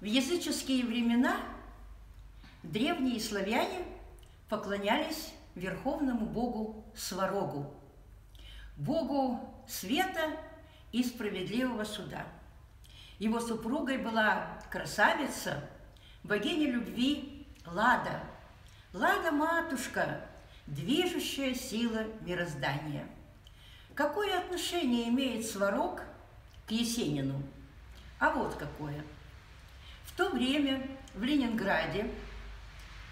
В языческие времена древние славяне поклонялись верховному богу Сварогу, богу света и справедливого суда. Его супругой была красавица, богиня любви Лада. Лада-матушка, движущая сила мироздания. Какое отношение имеет Сварог к Есенину? А вот какое. В то время в Ленинграде,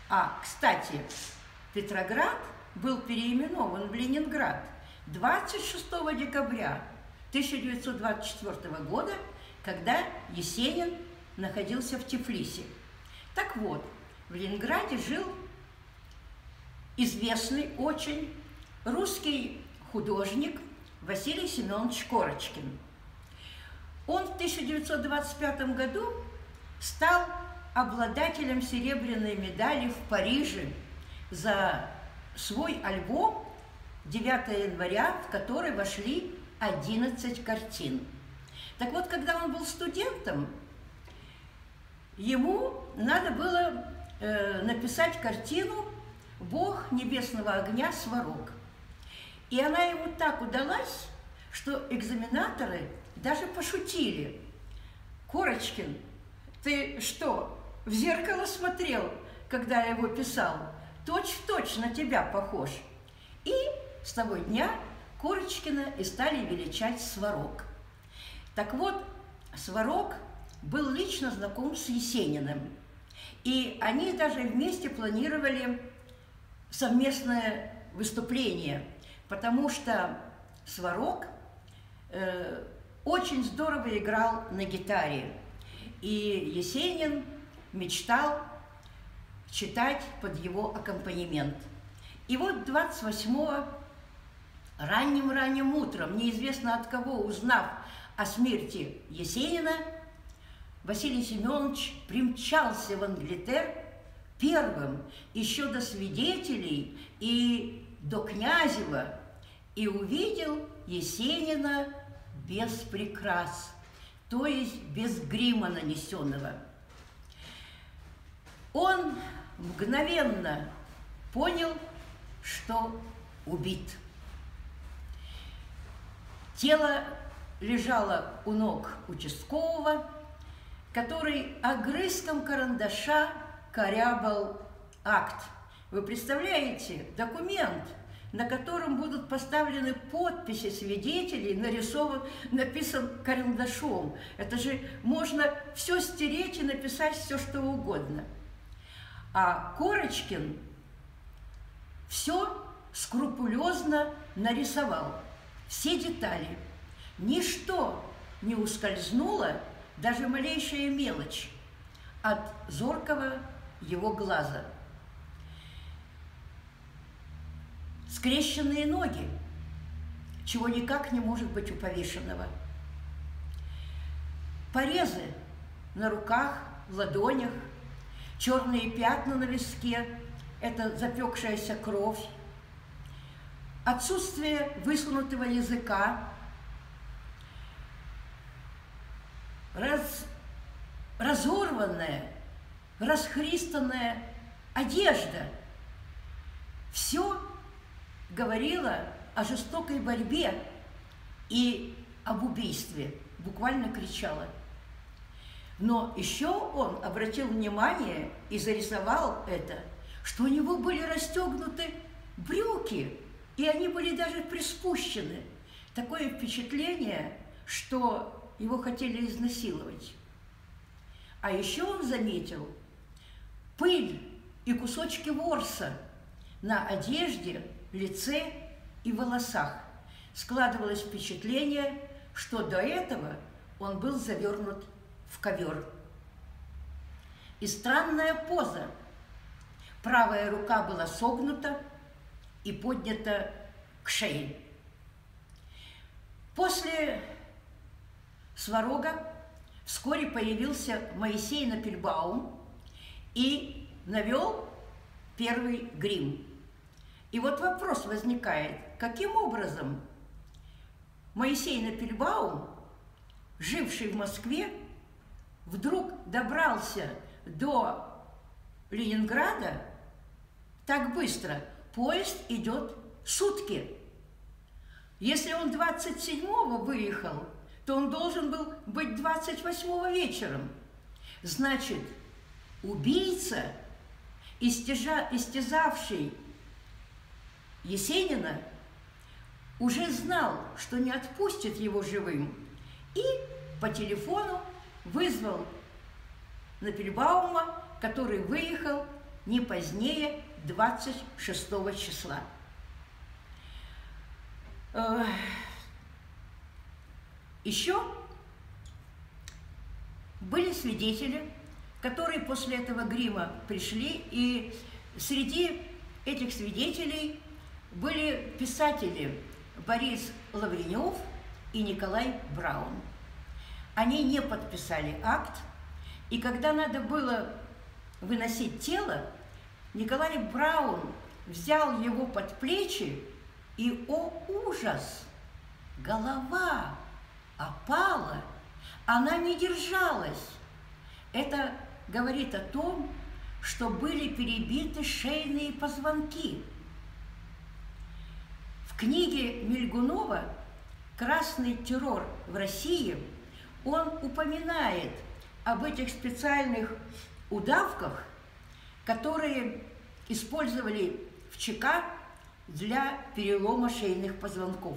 а, кстати, Петроград был переименован в Ленинград 26 декабря 1924 года, когда Есенин находился в Тифлисе. Так вот, в Ленинграде жил известный очень русский художник Василий Семенович Корочкин. Он в 1925 году стал обладателем серебряной медали в Париже за свой альбом 9 января, в который вошли 11 картин. Так вот, когда он был студентом, ему надо было э, написать картину «Бог небесного огня Сварог». И она ему так удалась, что экзаменаторы даже пошутили. «Корочкин, ты что, в зеркало смотрел, когда я его писал? Точь-в-точь на тебя похож». И с того дня Корочкина и стали величать Сварог. Так вот, Сварог был лично знаком с Есениным. И они даже вместе планировали совместное выступление, потому что Сварог э, очень здорово играл на гитаре. И Есенин мечтал читать под его аккомпанемент. И вот 28 ранним-ранним утром, неизвестно от кого, узнав о смерти Есенина, Василий Семенович примчался в Англитер первым, еще до свидетелей и до Князева, и увидел Есенина без прикрас, то есть без грима нанесенного. Он мгновенно понял, что убит. Тело лежало у ног участкового, который огрызком карандаша корябал акт. Вы представляете, документ, на котором будут поставлены подписи свидетелей, нарисован, написан карандашом. Это же можно все стереть и написать все, что угодно. А Корочкин все скрупулезно нарисовал все детали. Ничто не ускользнуло, даже малейшая мелочь, от зоркого его глаза. Скрещенные ноги, чего никак не может быть у повешенного. Порезы на руках, ладонях, черные пятна на виске – это запекшаяся кровь, отсутствие высунутого языка, раз, разорванная, расхристанная одежда. Все говорило о жестокой борьбе и об убийстве, буквально кричало. Но еще он обратил внимание и зарисовал это, что у него были расстегнуты брюки, и они были даже приспущены. Такое впечатление, что его хотели изнасиловать. А еще он заметил пыль и кусочки ворса на одежде, лице и волосах. Складывалось впечатление, что до этого он был завернут в ковер. И странная поза. Правая рука была согнута, и поднято к шее. После Сварога вскоре появился Моисей Напельбаум и навел первый грим. И вот вопрос возникает, каким образом Моисей Напельбаум, живший в Москве, вдруг добрался до Ленинграда так быстро. Поезд идет сутки. Если он 27-го выехал, то он должен был быть 28-го вечером. Значит, убийца, истязавший Есенина, уже знал, что не отпустит его живым, и по телефону вызвал Напельбаума, который выехал не позднее 26 числа. Еще были свидетели, которые после этого грима пришли, и среди этих свидетелей были писатели Борис Лавренев и Николай Браун. Они не подписали акт, и когда надо было выносить тело, Николай Браун взял его под плечи, и, о ужас, голова опала, она не держалась. Это говорит о том, что были перебиты шейные позвонки. Книге Мельгунова «Красный террор в России» он упоминает об этих специальных удавках, которые использовали в ЧК для перелома шейных позвонков.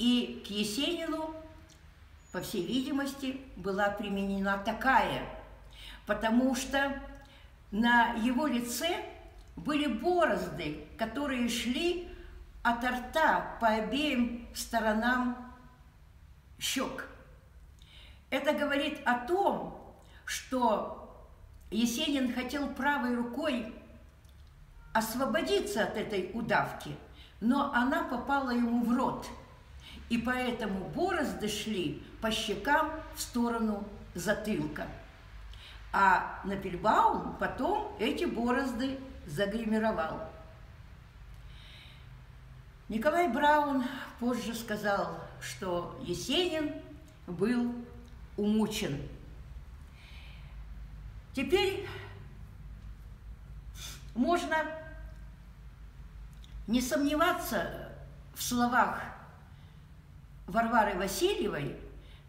И к Есенину, по всей видимости, была применена такая, потому что на его лице были борозды, которые шли от рта по обеим сторонам щек. Это говорит о том, что Есенин хотел правой рукой освободиться от этой удавки, но она попала ему в рот, и поэтому борозды шли по щекам в сторону затылка. А Напельбаум потом эти борозды загримировал. Николай Браун позже сказал, что Есенин был умучен. Теперь можно не сомневаться в словах Варвары Васильевой,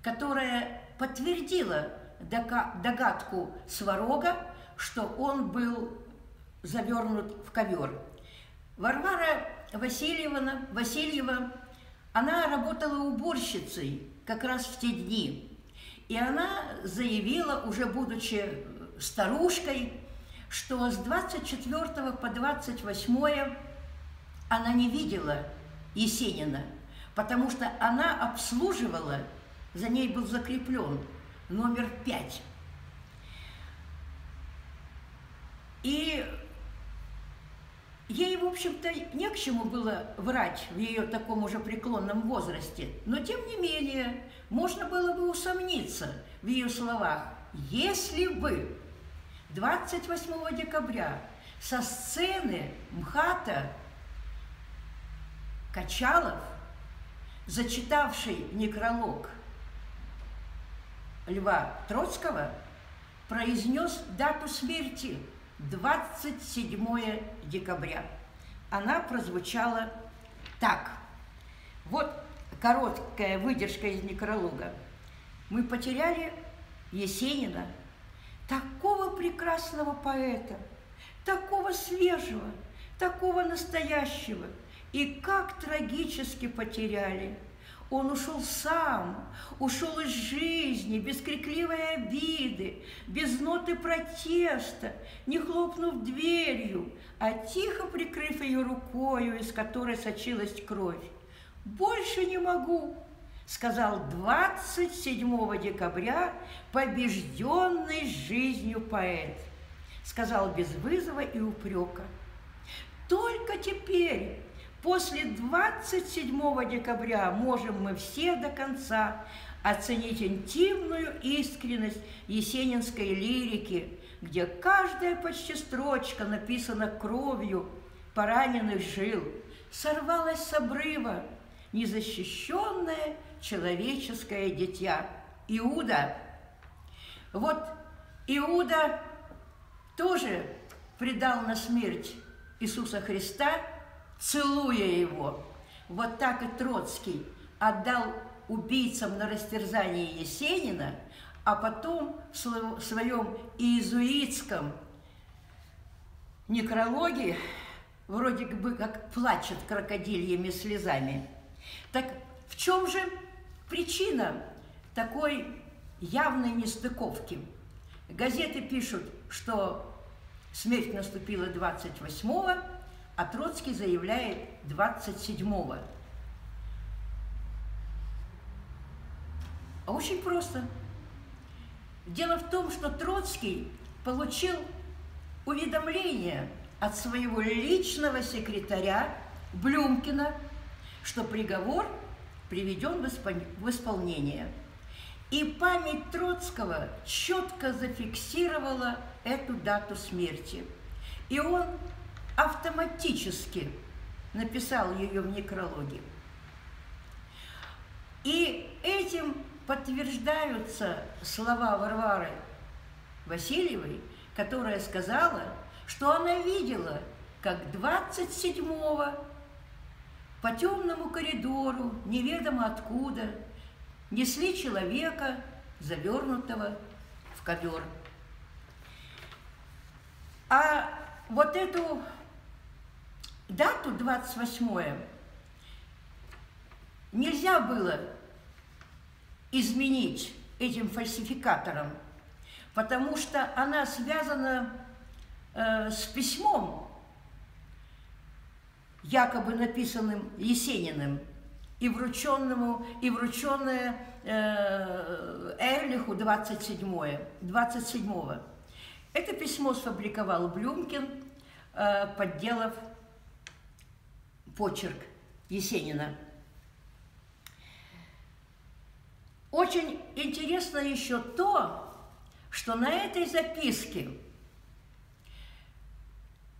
которая подтвердила догадку Сварога, что он был завернут в ковер. Варвара Васильевна, Васильева, она работала уборщицей как раз в те дни. И она заявила, уже будучи старушкой, что с 24 по 28 она не видела Есенина, потому что она обслуживала, за ней был закреплен номер пять. И ей, в общем-то, не к чему было врать в ее таком уже преклонном возрасте, но, тем не менее, можно было бы усомниться в ее словах, если бы 28 декабря со сцены МХАТа Качалов, зачитавший некролог Льва Троцкого, произнес дату смерти 27 декабря. Она прозвучала так. Вот короткая выдержка из некролога. Мы потеряли Есенина, такого прекрасного поэта, такого свежего, такого настоящего, и как трагически потеряли. Он ушел сам, ушел из жизни, без крикливой обиды, без ноты протеста, не хлопнув дверью, а тихо прикрыв ее рукою, из которой сочилась кровь. «Больше не могу, сказал 27 декабря побежденный жизнью поэт. Сказал без вызова и упрека. Только теперь, после 27 декабря, можем мы все до конца оценить интимную искренность есенинской лирики, где каждая почти строчка написана кровью пораненных жил, сорвалась с обрыва, незащищенная человеческое дитя. Иуда. Вот Иуда тоже предал на смерть Иисуса Христа, целуя его. Вот так и Троцкий отдал убийцам на растерзание Есенина, а потом в своем иезуитском некрологе вроде бы как плачет крокодильями слезами. Так в чем же причина такой явной нестыковки? Газеты пишут, что смерть наступила 28-го, а Троцкий заявляет 27-го. А очень просто. Дело в том, что Троцкий получил уведомление от своего личного секретаря Блюмкина, что приговор приведен в исполнение. И память Троцкого четко зафиксировала эту дату смерти. И он автоматически написал ее в некрологе. И этим подтверждаются слова Варвары Васильевой, которая сказала, что она видела, как 27-го по темному коридору, неведомо откуда, несли человека, завернутого в ковер. А вот эту дату 28 нельзя было изменить этим фальсификатором, потому что она связана э, с письмом, якобы написанным Есениным и врученному, и врученное э, Эрлиху 27 27 -го. Это письмо сфабриковал Блюмкин, э, подделав почерк Есенина. Очень интересно еще то, что на этой записке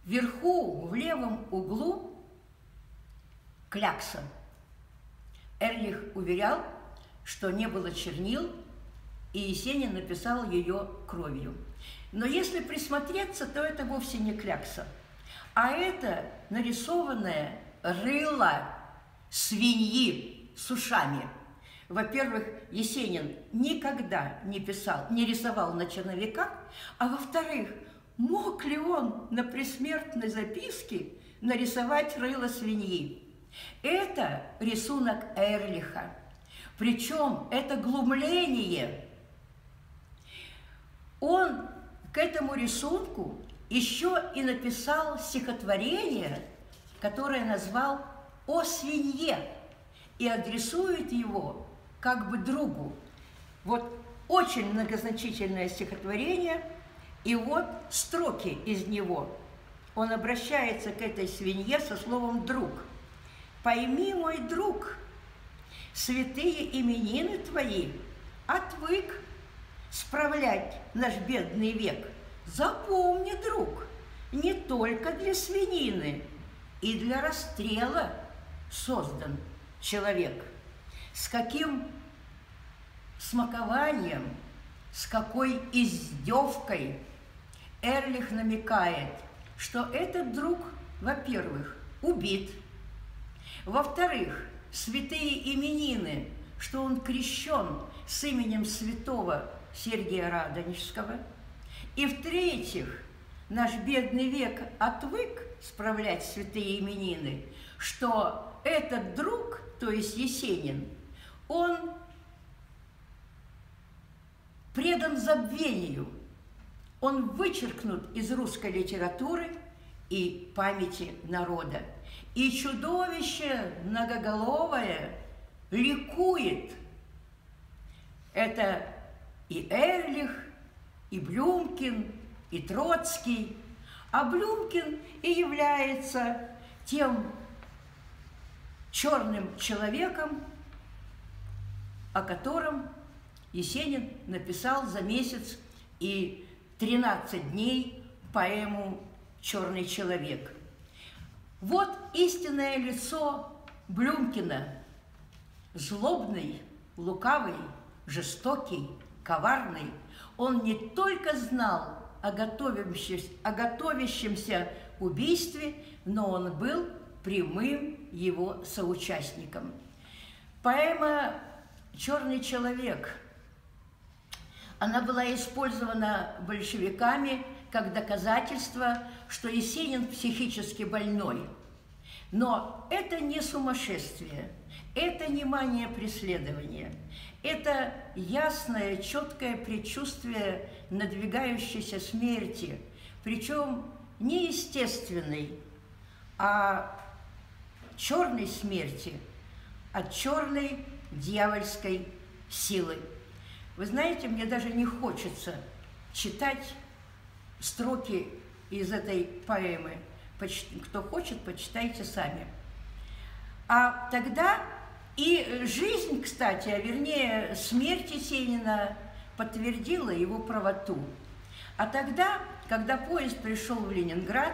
вверху в левом углу клякса. Эрлих уверял, что не было чернил, и Есенин написал ее кровью. Но если присмотреться, то это вовсе не клякса, а это нарисованное рыло свиньи с ушами. Во-первых, Есенин никогда не писал, не рисовал на черновиках, а во-вторых, мог ли он на присмертной записке нарисовать рыло свиньи? Это рисунок Эрлиха. Причем это глумление. Он к этому рисунку еще и написал стихотворение, которое назвал «О свинье» и адресует его как бы другу. Вот очень многозначительное стихотворение, и вот строки из него. Он обращается к этой свинье со словом «друг». «Пойми, мой друг, святые именины твои отвык справлять наш бедный век. Запомни, друг, не только для свинины и для расстрела создан человек. С каким смакованием, с какой издевкой Эрлих намекает, что этот друг, во-первых, убит, во-вторых, святые именины, что он крещен с именем святого Сергия Радонежского. И в-третьих, наш бедный век отвык справлять святые именины, что этот друг, то есть Есенин, он предан забвению, он вычеркнут из русской литературы и памяти народа. И чудовище многоголовое ликует. Это и Эрлих, и Блюмкин, и Троцкий. А Блюмкин и является тем черным человеком, о котором Есенин написал за месяц и 13 дней поэму «Черный человек». Вот истинное лицо Блюмкина, злобный, лукавый, жестокий, коварный. он не только знал о готовящемся, о готовящемся убийстве, но он был прямым его соучастником. Поэма «Черный человек» она была использована большевиками как доказательство, что Есенин психически больной. Но это не сумасшествие, это не мания преследования, это ясное, четкое предчувствие надвигающейся смерти, причем не естественной, а черной смерти, от черной дьявольской силы. Вы знаете, мне даже не хочется читать строки из этой поэмы. Кто хочет, почитайте сами. А тогда и жизнь, кстати, а вернее смерть Есенина подтвердила его правоту. А тогда, когда поезд пришел в Ленинград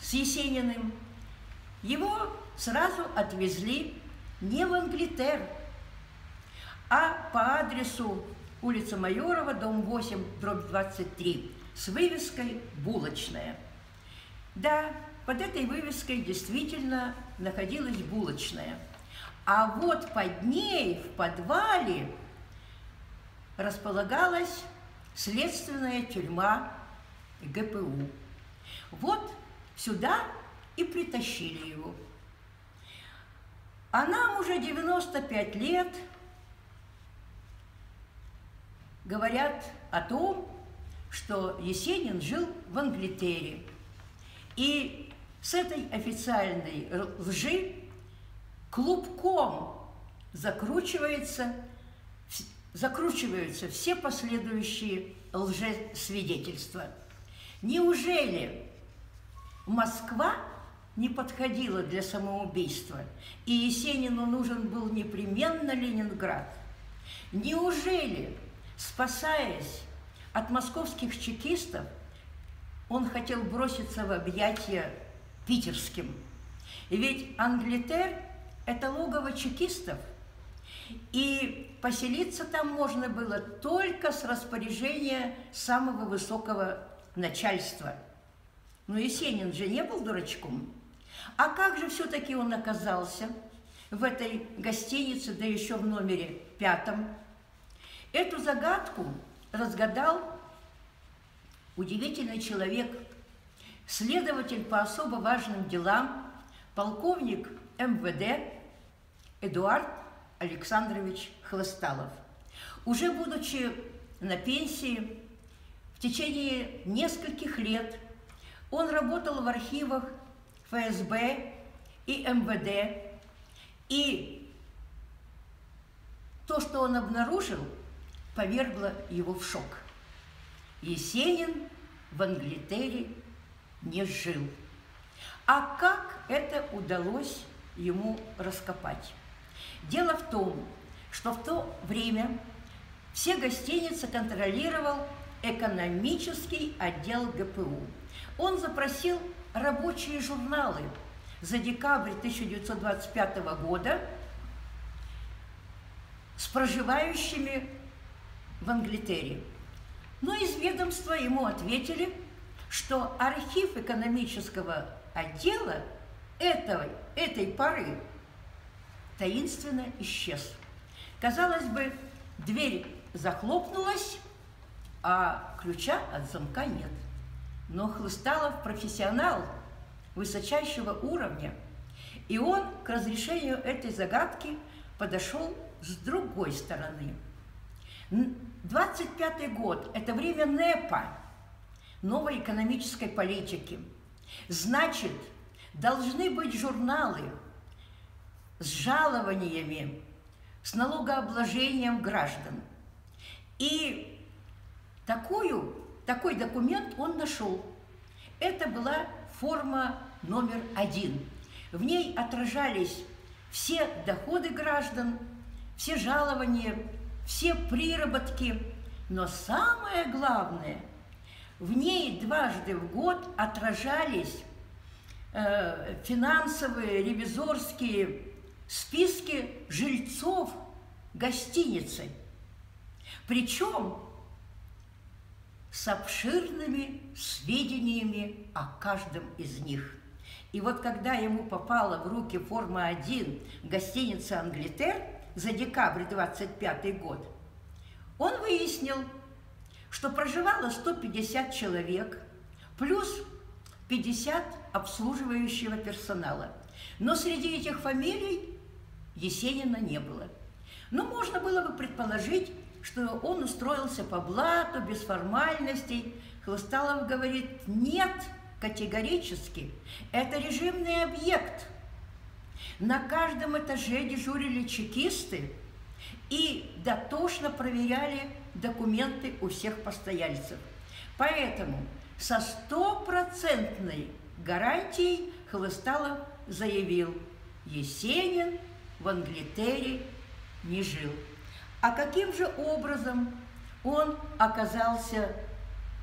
с Есениным, его сразу отвезли не в Англитер, а по адресу улица Майорова, дом 8, дробь 23 с вывеской «Булочная». Да, под этой вывеской действительно находилась булочная. А вот под ней, в подвале, располагалась следственная тюрьма ГПУ. Вот сюда и притащили его. А нам уже 95 лет говорят о том, что Есенин жил в Англитере. И с этой официальной лжи клубком закручивается, закручиваются все последующие лжесвидетельства. Неужели Москва не подходила для самоубийства, и Есенину нужен был непременно Ленинград? Неужели, спасаясь от московских чекистов он хотел броситься в объятия питерским. Ведь Англитер – это логово чекистов, и поселиться там можно было только с распоряжения самого высокого начальства. Но Есенин же не был дурачком. А как же все-таки он оказался в этой гостинице, да еще в номере пятом? Эту загадку разгадал удивительный человек, следователь по особо важным делам, полковник МВД Эдуард Александрович Хлысталов. Уже будучи на пенсии, в течение нескольких лет он работал в архивах ФСБ и МВД, и то, что он обнаружил – повергло его в шок. Есенин в Англитере не жил. А как это удалось ему раскопать? Дело в том, что в то время все гостиницы контролировал экономический отдел ГПУ. Он запросил рабочие журналы за декабрь 1925 года с проживающими в Англитере. Но из ведомства ему ответили, что архив экономического отдела этой, этой поры таинственно исчез. Казалось бы, дверь захлопнулась, а ключа от замка нет. Но Хлысталов профессионал высочайшего уровня, и он к разрешению этой загадки подошел с другой стороны – 25 год – это время НЭПа, новой экономической политики. Значит, должны быть журналы с жалованиями, с налогообложением граждан. И такую, такой документ он нашел. Это была форма номер один. В ней отражались все доходы граждан, все жалования, все приработки, но самое главное, в ней дважды в год отражались э, финансовые, ревизорские списки жильцов гостиницы. Причем с обширными сведениями о каждом из них. И вот когда ему попала в руки форма-1 гостиница «Англитер» за декабрь 25 год, он выяснил, что проживало 150 человек, плюс 50 обслуживающего персонала. Но среди этих фамилий Есенина не было. Но можно было бы предположить, что он устроился по блату, без формальностей. Хлысталов говорит, нет, категорически, это режимный объект. На каждом этаже дежурили чекисты и дотошно проверяли документы у всех постояльцев. Поэтому со стопроцентной гарантией Хлысталов заявил, Есенин в Англитере не жил. А каким же образом он оказался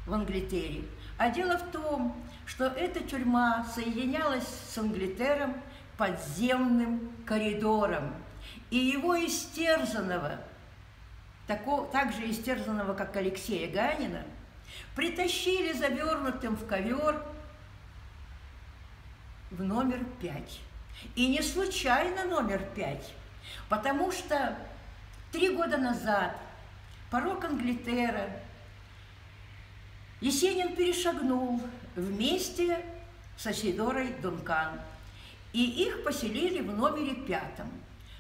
в Англитере? А дело в том, что эта тюрьма соединялась с Англитером подземным коридором. И его истерзанного, такого, так же истерзанного, как Алексея Ганина, притащили завернутым в ковер в номер пять. И не случайно номер пять, потому что три года назад порог Англитера Есенин перешагнул вместе с Асидорой Дункан, и их поселили в номере пятом.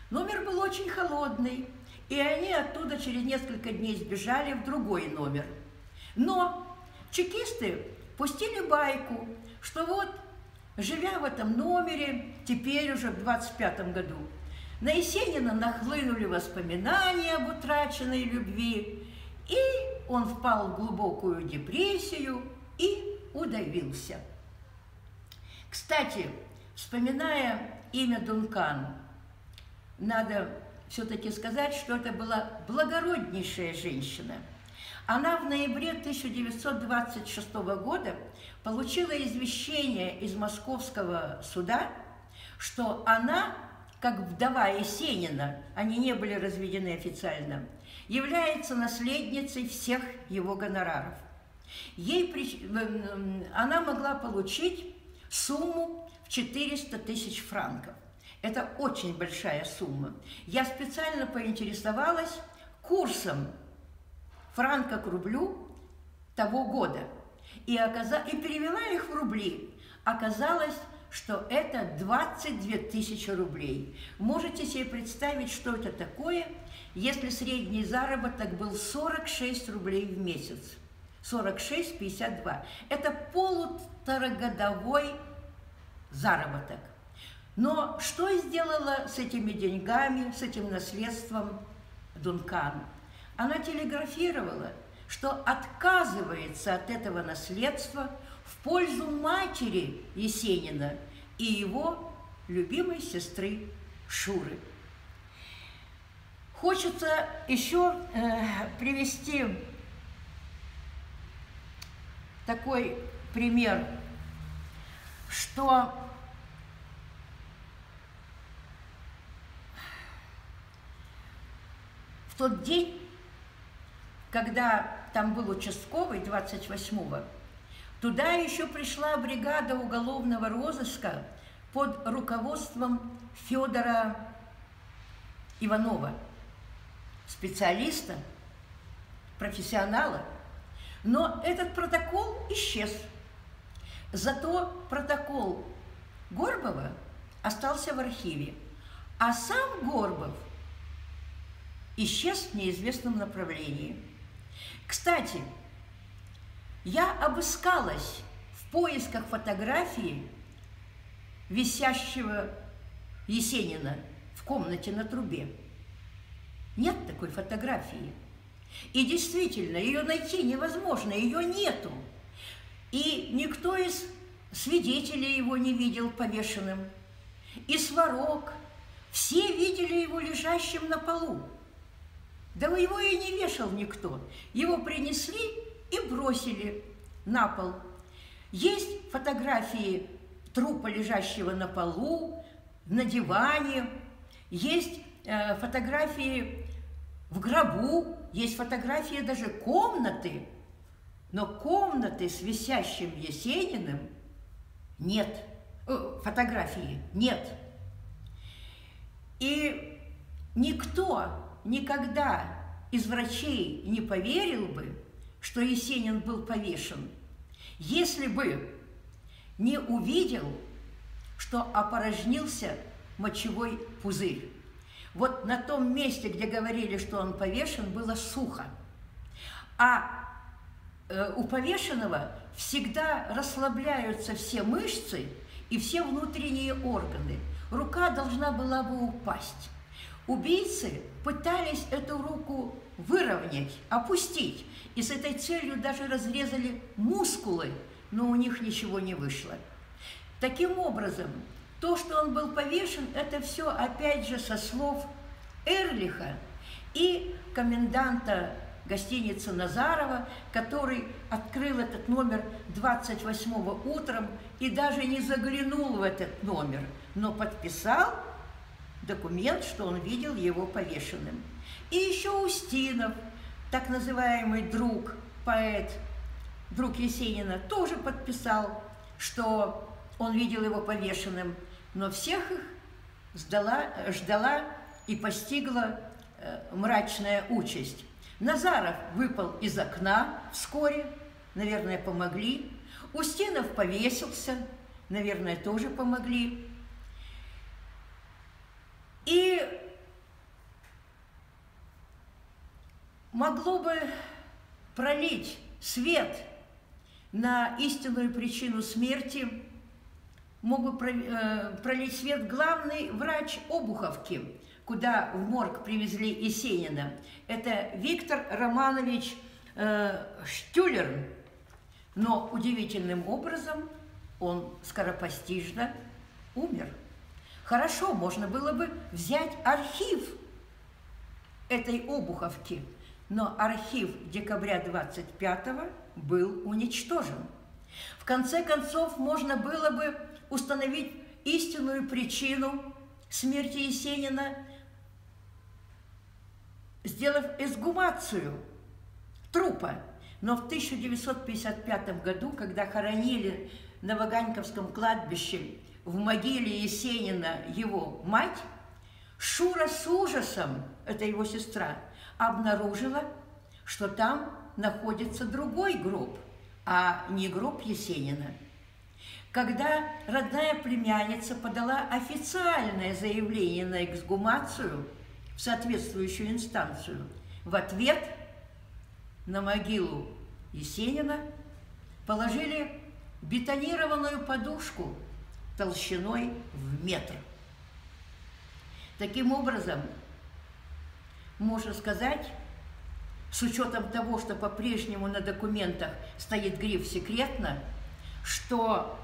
Номер был очень холодный, и они оттуда через несколько дней сбежали в другой номер. Но чекисты пустили байку, что вот Живя в этом номере, теперь уже в 25 году, на Есенина нахлынули воспоминания об утраченной любви, и он впал в глубокую депрессию и удавился. Кстати, вспоминая имя Дункан, надо все-таки сказать, что это была благороднейшая женщина. Она в ноябре 1926 года получила извещение из московского суда, что она, как вдова Есенина, они не были разведены официально, является наследницей всех его гонораров. Ей, она могла получить сумму в 400 тысяч франков. Это очень большая сумма. Я специально поинтересовалась курсом франка к рублю того года – и, оказа... и перевела их в рубли. Оказалось, что это 22 тысячи рублей. Можете себе представить, что это такое, если средний заработок был 46 рублей в месяц. 46-52. Это полуторагодовой заработок. Но что сделала с этими деньгами, с этим наследством Дункан? Она телеграфировала – что отказывается от этого наследства в пользу матери Есенина и его любимой сестры Шуры. Хочется еще э, привести такой пример, что в тот день, когда там был участковый 28-го, туда еще пришла бригада уголовного розыска под руководством Федора Иванова, специалиста, профессионала. Но этот протокол исчез. Зато протокол Горбова остался в архиве, а сам Горбов исчез в неизвестном направлении. Кстати, я обыскалась в поисках фотографии висящего Есенина в комнате на трубе. Нет такой фотографии. И действительно, ее найти невозможно, ее нету. И никто из свидетелей его не видел повешенным. И сварог. Все видели его лежащим на полу. Да его и не вешал никто. Его принесли и бросили на пол. Есть фотографии трупа, лежащего на полу, на диване. Есть э, фотографии в гробу. Есть фотографии даже комнаты, но комнаты с висящим Есениным нет, э, фотографии нет. И никто никогда из врачей не поверил бы, что Есенин был повешен, если бы не увидел, что опорожнился мочевой пузырь. Вот на том месте, где говорили, что он повешен, было сухо. А э, у повешенного всегда расслабляются все мышцы и все внутренние органы. Рука должна была бы упасть. Убийцы пытались эту руку выровнять, опустить, и с этой целью даже разрезали мускулы, но у них ничего не вышло. Таким образом, то, что он был повешен, это все опять же со слов Эрлиха и коменданта гостиницы Назарова, который открыл этот номер 28 утром и даже не заглянул в этот номер, но подписал документ, что он видел его повешенным. И еще Устинов, так называемый друг, поэт, друг Есенина, тоже подписал, что он видел его повешенным, но всех их ждала, ждала и постигла э, мрачная участь. Назаров выпал из окна вскоре, наверное, помогли. Устинов повесился, наверное, тоже помогли. И могло бы пролить свет на истинную причину смерти, мог бы э, пролить свет главный врач Обуховки, куда в морг привезли Есенина. Это Виктор Романович э, Штюлер. Но удивительным образом он скоропостижно умер. Хорошо, можно было бы взять архив этой Обуховки, но архив декабря 25 был уничтожен. В конце концов, можно было бы установить истинную причину смерти Есенина, сделав эксгумацию трупа. Но в 1955 году, когда хоронили на Ваганьковском кладбище в могиле Есенина его мать, Шура с ужасом, это его сестра, обнаружила, что там находится другой гроб, а не гроб Есенина. Когда родная племянница подала официальное заявление на эксгумацию в соответствующую инстанцию, в ответ на могилу Есенина положили бетонированную подушку толщиной в метр. Таким образом, можно сказать, с учетом того, что по-прежнему на документах стоит гриф «секретно», что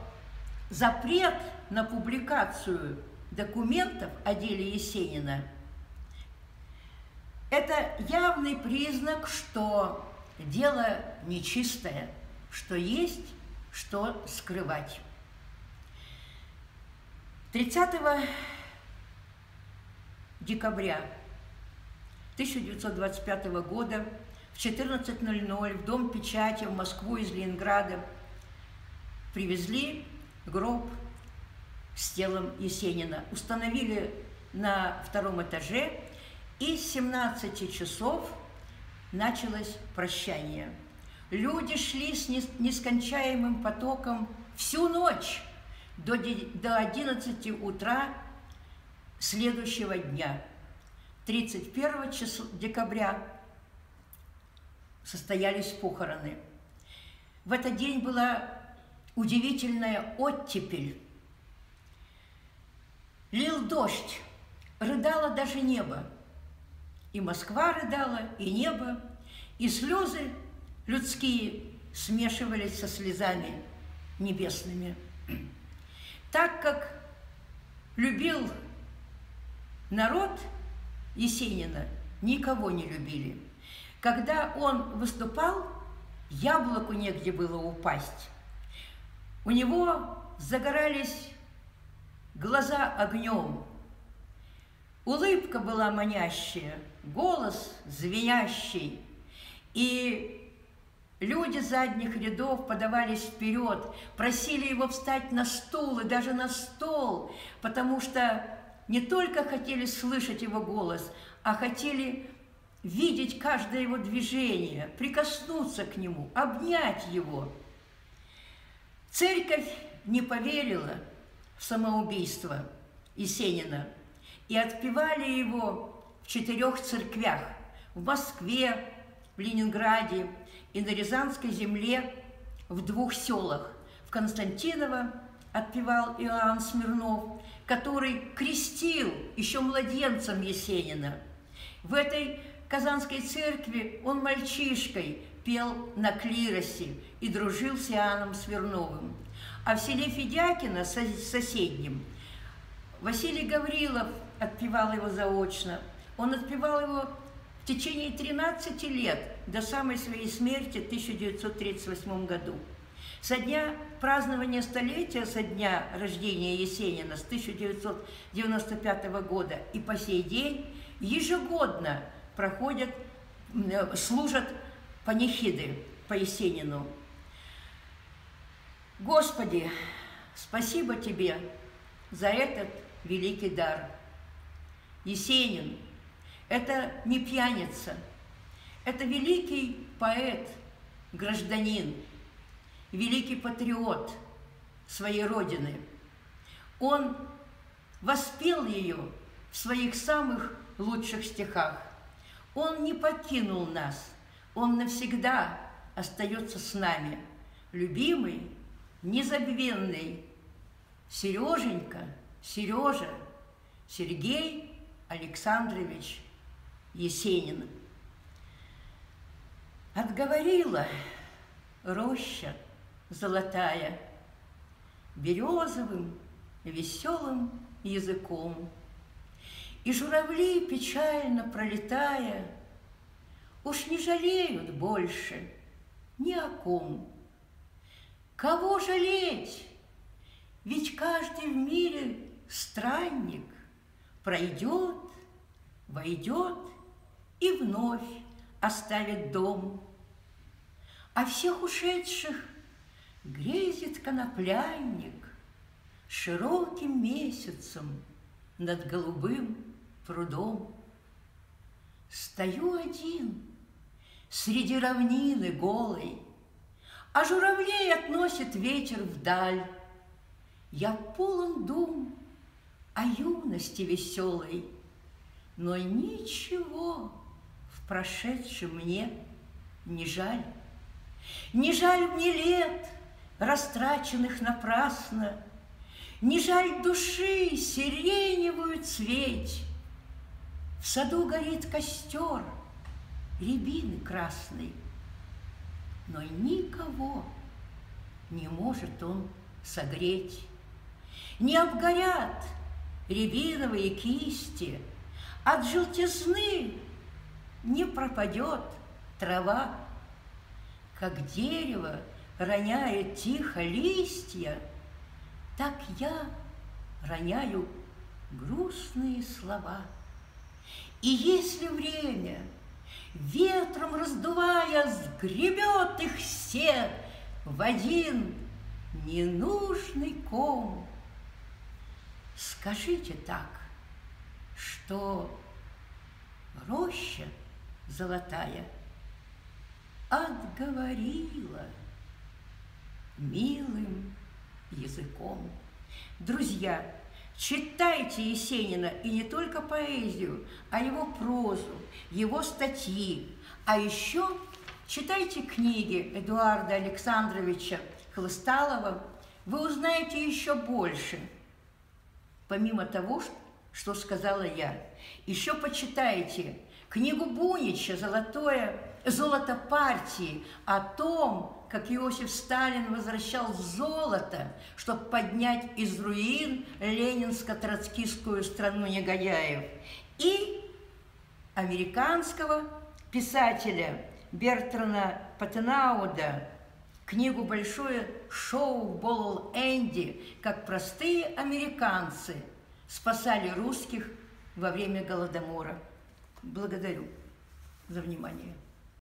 запрет на публикацию документов о деле Есенина – это явный признак, что дело нечистое, что есть что скрывать. 30 декабря 1925 года в 14.00 в Дом печати в Москву из Ленинграда привезли гроб с телом Есенина. Установили на втором этаже, и с 17 часов началось прощание. Люди шли с нескончаемым потоком всю ночь до 11 утра следующего дня. 31 числа, декабря состоялись похороны. В этот день была удивительная оттепель. Лил дождь, рыдало даже небо. И Москва рыдала, и небо, и слезы людские смешивались со слезами небесными. Так как любил народ Есенина, никого не любили. Когда он выступал, яблоку негде было упасть. У него загорались глаза огнем, улыбка была манящая, голос звенящий, и Люди задних рядов подавались вперед, просили его встать на стул и даже на стол, потому что не только хотели слышать его голос, а хотели видеть каждое его движение, прикоснуться к нему, обнять его. Церковь не поверила в самоубийство Есенина и отпевали его в четырех церквях – в Москве, в Ленинграде и на Рязанской земле в двух селах. В Константиново отпевал Иоанн Смирнов, который крестил еще младенцем Есенина. В этой Казанской церкви он мальчишкой пел на клиросе и дружил с Иоанном Смирновым. А в селе Федякино, соседнем, Василий Гаврилов отпевал его заочно. Он отпевал его в течение 13 лет, до самой своей смерти в 1938 году. Со дня празднования столетия, со дня рождения Есенина с 1995 года и по сей день ежегодно проходят, э, служат панихиды по Есенину. Господи, спасибо Тебе за этот великий дар. Есенин – это не пьяница, это великий поэт, гражданин, великий патриот своей Родины. Он воспел ее в своих самых лучших стихах. Он не покинул нас, Он навсегда остается с нами, любимый, незабвенный Сереженька, Сережа, Сергей Александрович Есенин. Отговорила роща золотая березовым веселым языком – и журавли, печально пролетая, Уж не жалеют больше ни о ком. Кого жалеть? Ведь каждый в мире странник Пройдет, войдет и вновь оставит дом. А всех ушедших грезит конопляйник Широким месяцем над голубым прудом. Стою один среди равнины голой, А журавлей относит ветер вдаль. Я полон дум о юности веселой, Но ничего в прошедшем мне не жаль. Не жаль мне лет, растраченных напрасно, Не жаль души сиреневую цветь, в саду горит костер, рябины красный, но никого не может он согреть. Не обгорят рябиновые кисти, от желтизны не пропадет трава, как дерево роняет тихо листья, так я роняю грустные слова. И если время, ветром раздувая, сгребет их все в один ненужный ком, скажите так, что роща золотая отговорила милым языком. Друзья, Читайте Есенина и не только поэзию, а его прозу, его статьи. А еще читайте книги Эдуарда Александровича Хлысталова, вы узнаете еще больше. Помимо того, что сказала я, еще почитайте книгу Бунича «Золотое, «Золото партии» о том, как Иосиф Сталин возвращал золото, чтобы поднять из руин ленинско-троцкистскую страну негодяев. И американского писателя Бертрана Патенауда книгу «Большое шоу Болл Энди», как простые американцы спасали русских во время Голодомора. Благодарю за внимание.